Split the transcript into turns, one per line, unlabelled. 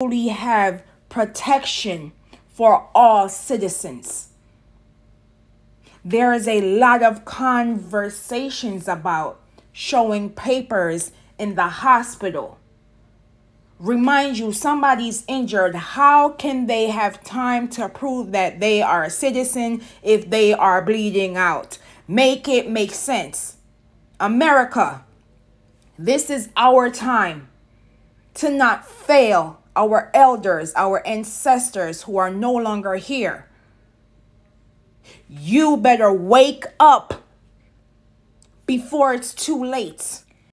truly have protection for all citizens. There is a lot of conversations about showing papers in the hospital. Remind you somebody's injured. How can they have time to prove that they are a citizen if they are bleeding out? Make it make sense. America, this is our time to not fail our elders, our ancestors who are no longer here. You better wake up before it's too late.